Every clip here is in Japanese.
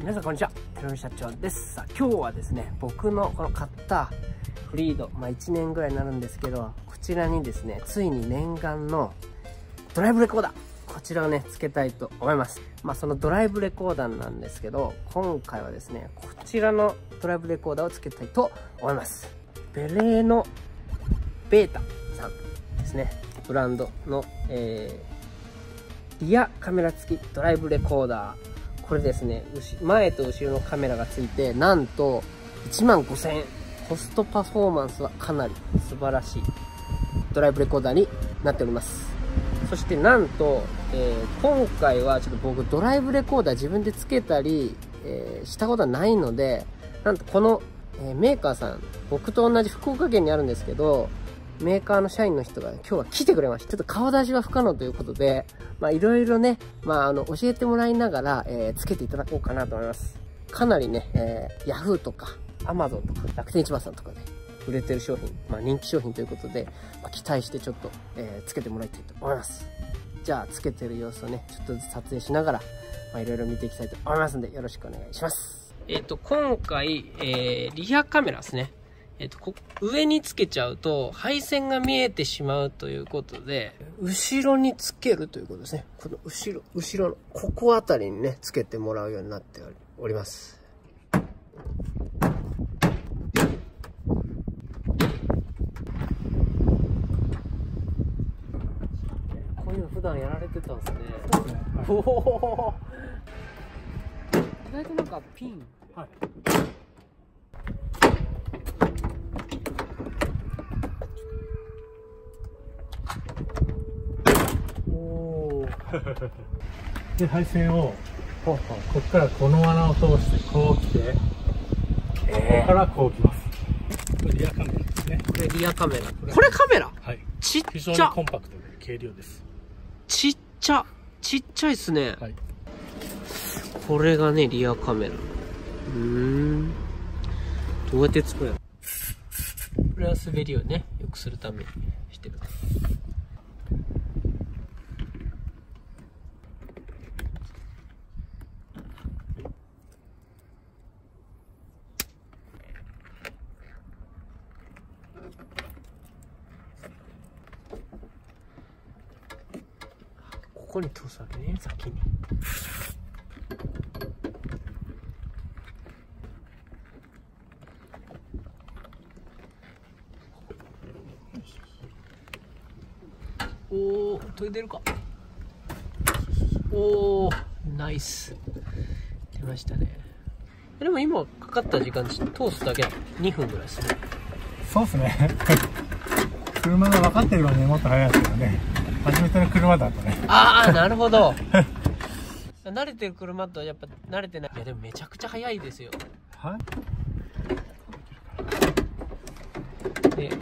皆さんこんにちは、テロミ社長です。さあ、今日はですね、僕のこの買ったフリード、まあ1年ぐらいになるんですけど、こちらにですね、ついに念願のドライブレコーダー、こちらをね、付けたいと思います。まあそのドライブレコーダーなんですけど、今回はですね、こちらのドライブレコーダーを付けたいと思います。ベレーノベータさんですね、ブランドの、えー、リアカメラ付きドライブレコーダーこれですね、前と後ろのカメラがついて、なんと1万5000円。コストパフォーマンスはかなり素晴らしいドライブレコーダーになっております。そしてなんと、えー、今回はちょっと僕ドライブレコーダー自分でつけたり、えー、したことはないので、なんとこの、えー、メーカーさん、僕と同じ福岡県にあるんですけど、メーカーの社員の人が今日は来てくれました。ちょっと顔出しは不可能ということで、まあいろいろね、まああの、教えてもらいながら、えー、つけていただこうかなと思います。かなりね、えー、Yahoo とか、Amazon とか、楽天市場さんとかで、売れてる商品、まあ人気商品ということで、まあ、期待してちょっと、えー、つけてもらいたいと思います。じゃあ、つけてる様子をね、ちょっとずつ撮影しながら、まあいろいろ見ていきたいと思いますんで、よろしくお願いします。えっ、ー、と、今回、えー、リアカメラですね。えっ、と、こ、上につけちゃうと、配線が見えてしまうということで、後ろにつけるということですね。この後ろ、後ろの、ここあたりにね、つけてもらうようになっております。こういうの普段やられてたんですね。そうですね。はい、おお。意外となんかピン。はい。で配線をここからこの穴を通してこう来て、えー、ここからこう来ます。これリアカメラですね。これリアカメラ。これカメラ？はい。ちっちゃ。非常にコンパクトで軽量です。ちっちゃ。ちっちゃいっすね、はい、これがねリアカメラ。うん。どうやって作るのこれは滑りをねよくするためにしてるこに通すわけね先に。おお研いでるか。おおナイス。出ましたね。でも今かかった時間通すだけ2分ぐらいですねそうっすね。車が分かってればねもっと早いですけどね。初めての車だとね。ああなるほど。慣れてる車とやっぱ慣れてない。いやでもめちゃくちゃ速いですよ。はい。でこ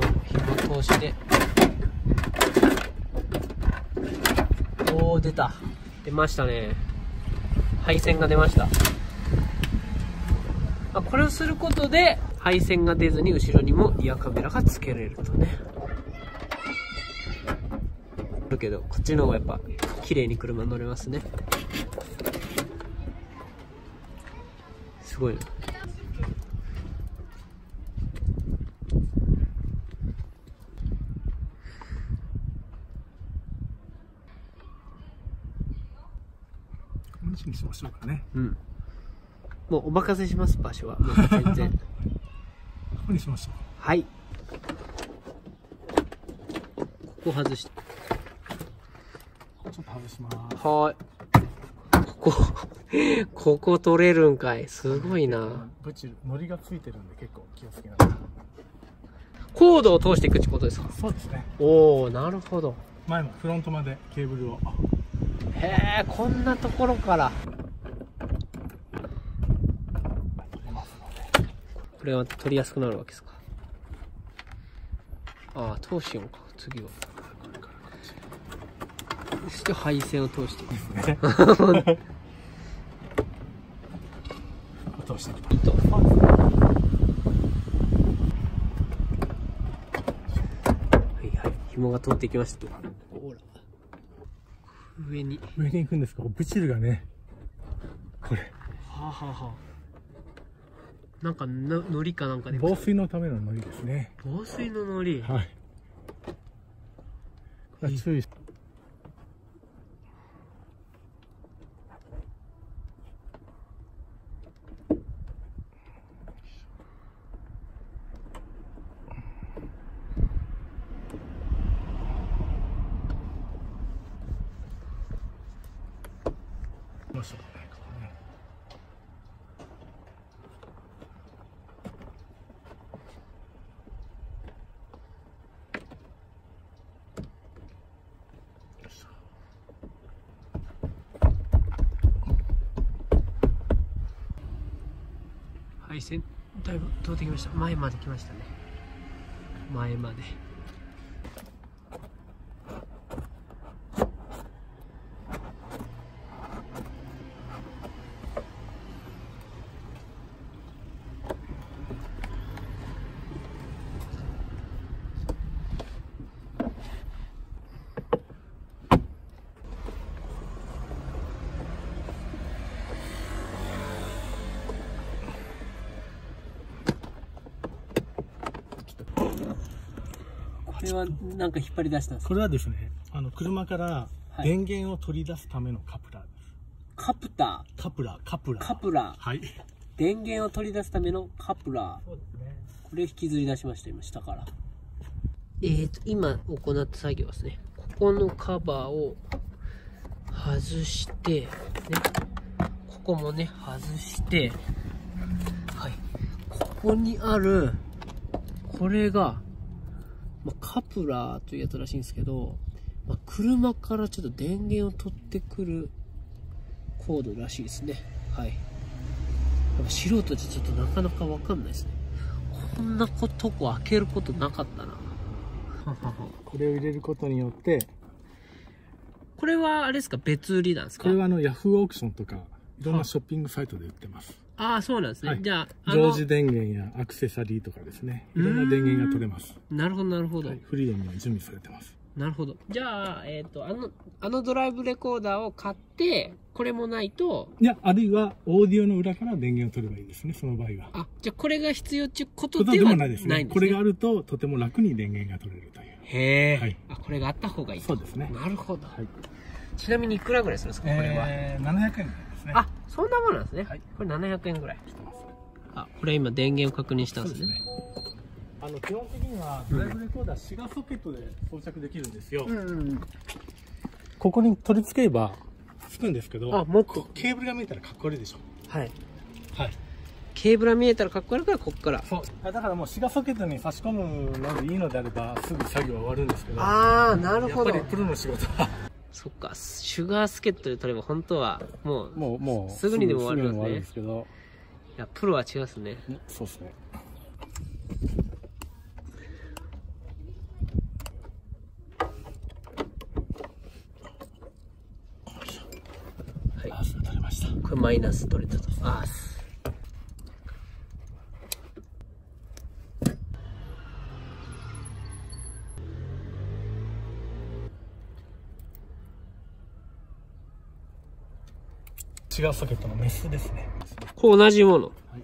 の紐通して。おお出た。出ましたね。配線が出ました。これをすることで配線が出ずに後ろにもリアカメラが付けれるとね。るけど、こっちの方がやっぱ綺麗に車乗れますね。すごいな。にしましょうかね。うん。もうお任せします、場所は。もう全然。ここにしましょう。はい。ここ外して。ちょっと外します。はい。ここ、ここ取れるんかい。すごいな。ブチ、のりがついてるんで結構気をつけながら。コードを通していくってことですか？そうですね。おおなるほど。前もフロントまでケーブルを。へえ、こんなところから。これは取りやすくなるわけですか？ああ通しようか。次は。そして配線を通していく。通して糸はいはい。紐が通っていきました。ほら。上に。上に行くんですか？ブチルがね。これ。はあ、はあはあ、なんかののりかなんかで。防水のためののりですね。防水ののりはい。これは注意しましょうかねここねよいしょ配線だいぶ通ってきました。前まで来ましたね。前まで。れはなんか引っ張り出したんですか？これはですねあの車からはい。電源を取り出すためのカプラーです、カプタカプラーカプラ。ーーカプラ。ーはい。電源を取り出すためのカプラ。ーそうですね。これ引きずり出しました今下から。えーと今行った作業ですねここのカバーを外してね。ここもね外してはい。ここにあるこれが、まあ、カプラーというやつらしいんですけど、まあ、車からちょっと電源を取ってくるコードらしいですね。はい。やっぱ素人じゃちょっとなかなかわかんないですね。こんなことこ開けることなかったな。これを入れることによってこれはあれですか？別売りなんですか？これはあのヤフーオークションとかいろんなショッピングサイトで売ってますああ、そうなんですね。はい。じゃあ、常時電源やアクセサリーとかですね。いろんな電源が取れます、なるほど、なるほど。はい、フリードには準備されてます。なるほど。じゃあ、えっ、と、あの、あのドライブレコーダーを買って、これもないと、いやあるいはオーディオの裏から電源を取ればいいですねその場合は。あ、じゃあこれが必要っていうことではでもないですね。すね。これがあるととても楽に電源が取れるという。へえ、はい。あ、これがあった方がいいと。そうですね。なるほど。はい。ちなみにいくらぐらいするんですか、これは？えー、700円ぐらいですね。あ、そんなものなんですね。はいこれ700円ぐらい。してますあ、これ今電源を確認したんですね。ねあの基本的にはドライブレコーダーシガーソケットで装着できるんですよ、うん。ここに取り付ければつくんですけどあ、もっと。ケーブルが見えたらかっこ悪いでしょはい。はいケーブルが見えたらかっこ悪いから、こっから。そうだからもうシガーソケットに差し込むのでいいのであればすぐ作業は終わるんですけどああ、なるほどやっぱり。プロの仕事はそっか、シュガースケットで取れば本当は、もう、もうもうすぐにでも終わるんですねすですけどいや、プロは違うっすね。うんそうですねはい。あ取れましたこれマイナス取れたと。あーすシガーソケットのメスですねこれ同じもの。はい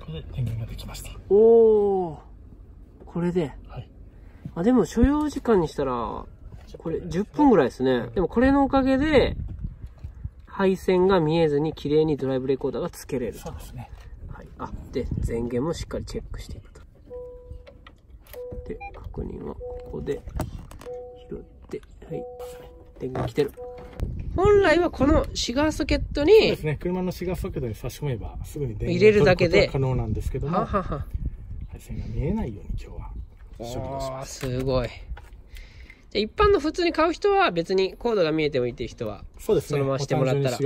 これで電源ができましたおー。これで。はいあ、でも所要時間にしたら、これ10分ぐらいですね。でもこれのおかげで、配線が見えずに綺麗にドライブレコーダーがつけれる。そうですねはい。あ、で、電源もしっかりチェックしていくと。で、確認はここで拾って、はい。電源来てる。本来はこのシガーソケットに、そうですね車のシガーソケットに差し込めばすぐに電源入れるだけで可能なんですけどもははは。配線が見えないように今日は処理をします。すごい。じゃあ一般の普通に買う人は別にコードが見えてもいいっていう人は、そうですね。そのまましてもらったら。差し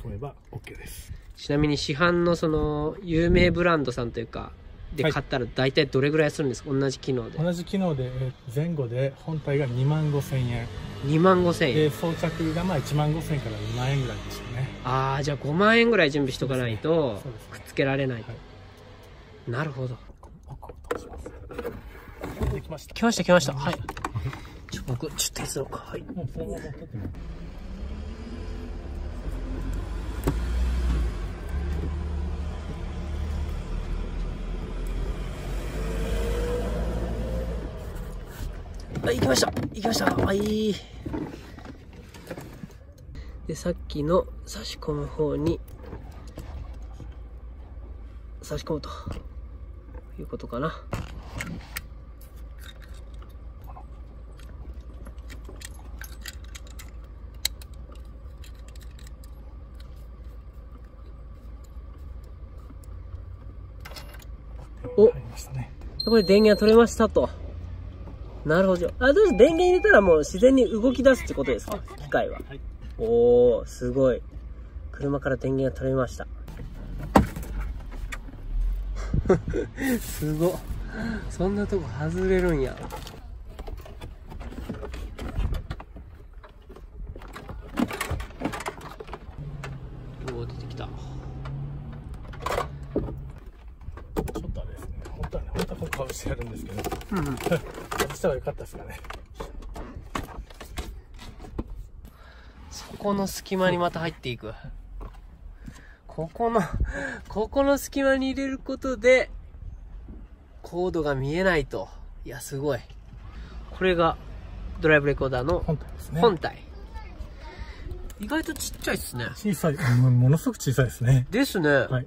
込めば OK です。ちなみに市販のその有名ブランドさんというか、で買ったら大体どれぐらいするんですか？同じ機能で。同じ機能で前後で本体が2万5千円。2万5千円。で装着がまあ1万5千円から2万円ぐらいでしょうね。ああじゃあ5万円ぐらい準備しとかないとくっつけられない、はい、なるほど来ました来ました来ました。はい。ちょ僕ちょっと手伝おうか。はい。はい、行きました。行きました。はい。で、さっきの差し込む方に差し込むということかな。お、これ電源取れましたと。なるほど。あ、どうし電源入れたらもう自然に動き出すってことですか？機械は。はい、おー、すごい。車から電源が取れました。すごそんなとこ外れるんや。お出てきた。ちょっとあれですね。本当はね、本当はこう顔してやるんですけど。うん、したらよかったですかね。そこの隙間にまた入っていく。ここのここの隙間に入れることでコードが見えないと。いやすごい。これがドライブレコーダーの本体ですね。本体。意外とちっちゃいですね。小さい。ものすごく小さいですね。ですね、はい、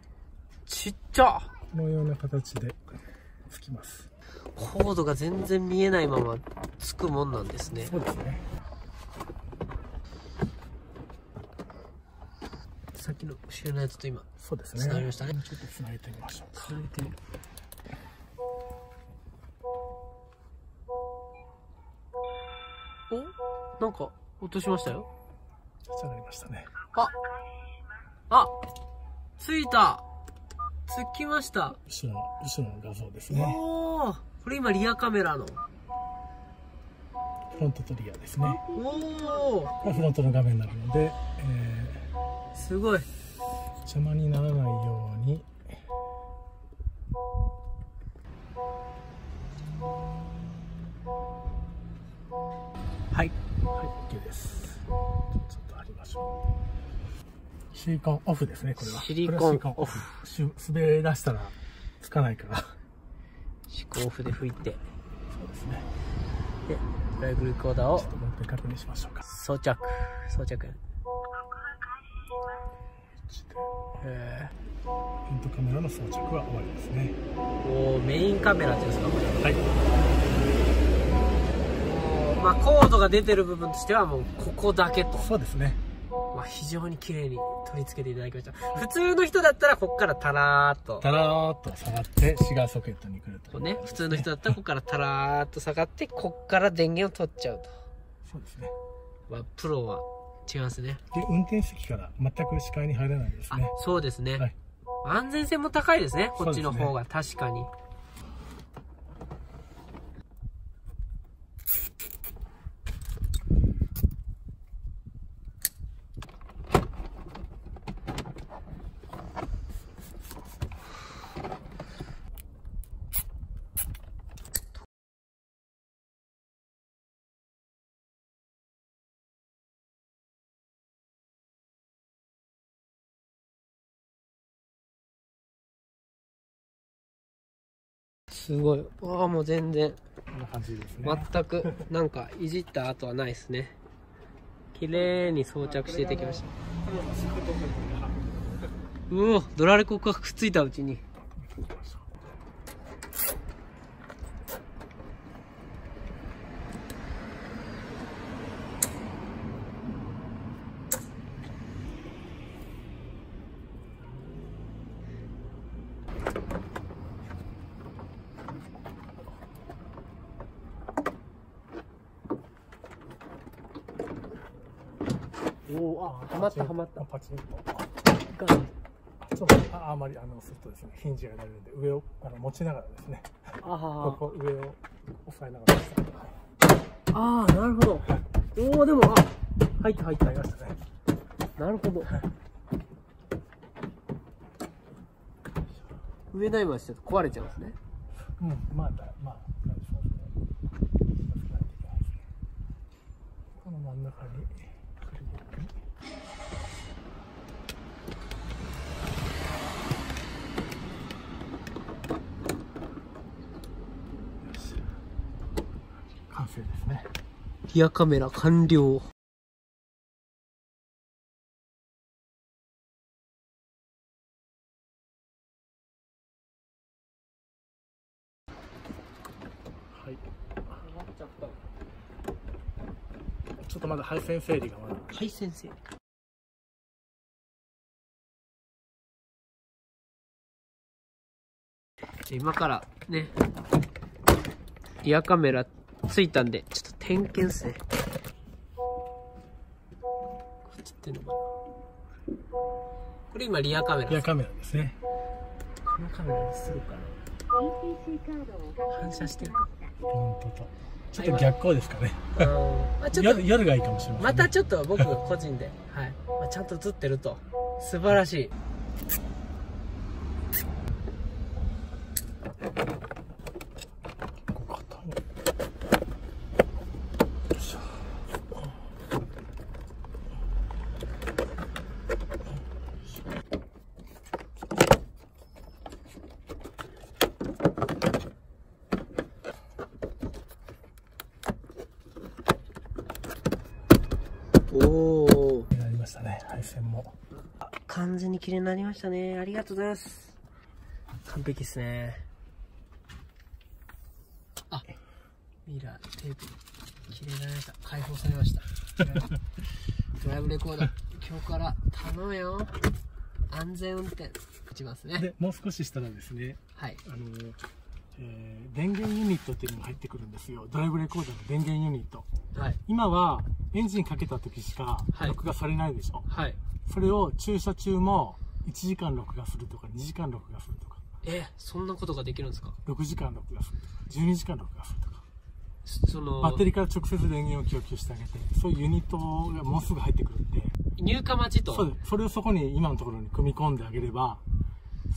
ちっちゃ。このような形でつきますコードが全然見えないままつくもんなんですね。そうですね。さっきの後ろのやつと今、そうですね。繋がりましたね。ちょっと繋げてみましょうか。繋げてみる。お？なんか、落としましたよ。繋がりましたね。ああついたつきました。後ろの、後ろの画像ですね。おーこれ今リアカメラの。フロントとリアですね。おお。フロントの画面になるので、えー、すごい。邪魔にならないように。はい。はい、OK です。ちょっと貼りましょう。シリコンオフですね、これは。シリコンオフ。滑り出したらつかないから。試行譜で吹いて。そうですね。でドライブレコーダーを。もう一回確認しましょうか。装着。装着。えー、イントカメラの装着は終わりですね。おおメインカメラですかこれはい。まあコードが出てる部分としてはもうここだけと。そうですねまあ、非常に綺麗に取り付けていただきました。普通の人だったら、ここからタラーっと。タラーっと下がって、シガーソケットに来ると。ね、普通の人だったら、ここからタラーっと下がって、ここから電源を取っちゃうと。そうですね。まあ、プロは違いますね。で、運転席から全く視界に入らないですね。そうですね。はい、安全性も高いですね、こっちの方が、確かに。すごい。わあ、もう全然。こんな感じですね。全く、なんか、いじった後はないですね。綺麗に装着していただきました。うお、ドラレコがくっついたうちに。おお、あ、はまったはまった。パチンと。とああまりあのするとですね。ヒンジが出るんで上をあの持ちながらですね。ここ上を押さえながらああなるほど。おおでもあ入った入った入りました。ねなるほど。上ないましちょっと壊れちゃうんですね。うんまあだまあこの真ん中にクリームによし完成ですねリアカメラ完了。はい。ちょっとまだ配線整理がまだ。はい先生。今からねリアカメラついたんでちょっと点検っすね。映ってんのかな。これ今リアカメラリアカメラですね。このカメラにするかな。反射してる。本当とちょっと逆光ですかね。まあちょっと。夜夜がいいかもしれません、ね、またちょっと僕個人で、はい。まあ、ちゃんと映ってると。素晴らしいここ硬いよいしょおおなりましたね配線も。完全に綺麗になりましたね。ありがとうございます。完璧ですね。あミラーテープ綺麗になりました。解放されました。ドライブレコーダー。今日から頼むよ。安全運転。打ちますね。でもう少ししたらですね。はい。あの、えー電源ユニットっていうのが入ってくるんですよ。ドライブレコーダーの電源ユニット。はい。今はエンジンかけた時しかはい。録画されないでしょ、はい。それを駐車中も1時間録画するとか2時間録画するとか。えそんなことができるんですか？6時間録画するとか12時間録画するとか。そのバッテリーから直接電源を供給してあげてそういうユニットがもうすぐ入ってくるんで。入荷待ちと？そうそれをそこに今のところに組み込んであげれば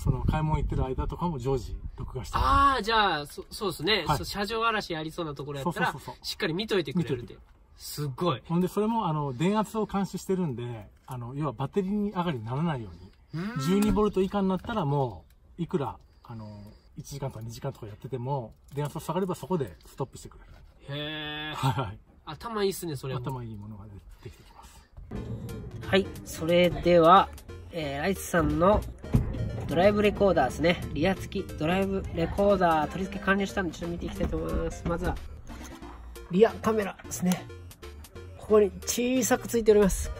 その買い物行ってる間とかも常時録画してあああじゃあそそうですね、はい。そう車上荒らしありそうなところやったらそうそうそうそう。しっかり見といてくれるって。すごい。ほんでそれもあの電圧を監視してるんであの要はバッテリー上がりにならないように。12ボルト以下になったらもういくらあの1時間とか2時間とかやってても電圧が下がればそこでストップしてくれる。へえはいはい。頭いいっすねそれも。頭いいものができてきます。はい。それでは、えーライツさんのドライブレコーダーですね。リア付きドライブレコーダー取り付け完了したんでちょっと見ていきたいと思います。まずはリアカメラですね。ここに小さくついております。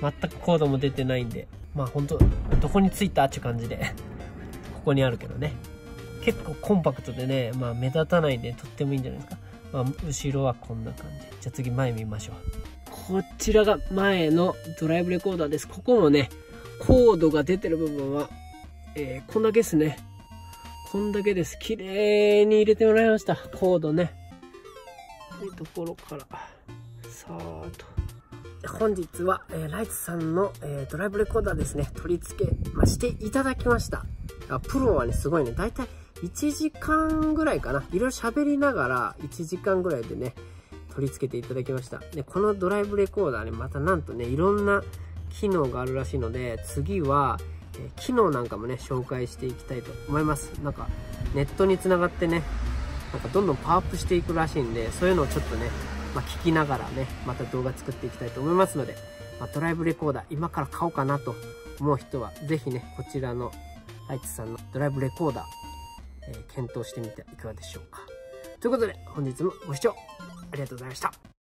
全くコードも出てないんでまあ本当どこについたって感じでここにあるけどね。結構コンパクトでね、まあ、目立たないんでとってもいいんじゃないですか、まあ、後ろはこんな感じ。じゃあ次前見ましょう。こちらが前のドライブレコーダーです。ここもねコードが出てる部分は、えーこんだけですね。こんだけです。綺麗に入れてもらいました。コードね。というところから。さーっと。本日は、えーライツさんの、えードライブレコーダーですね。取り付け、まあ、していただきました。あプロはねすごいね。だいたい1時間ぐらいかな。いろいろ喋りながら1時間ぐらいでね取り付けていただきました。でこのドライブレコーダーねまたなんとねいろんな機能があるらしいので次は、え機能なんかもね紹介していきたいと思います。なんかネットにつながってねなんかどんどんパワーアップしていくらしいんでそういうのをちょっとね、まあ、聞きながらねまた動画作っていきたいと思いますので、まあ、ドライブレコーダー今から買おうかなと思う人はぜひねこちらのライツさんのドライブレコーダー、えー検討してみてはいかがでしょうか。ということで本日もご視聴ありがとうございました。